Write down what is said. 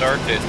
Push